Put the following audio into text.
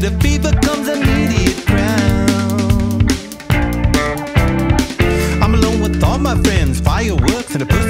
where the fever comes immediate ground. I'm alone with all my friends, fireworks and a person.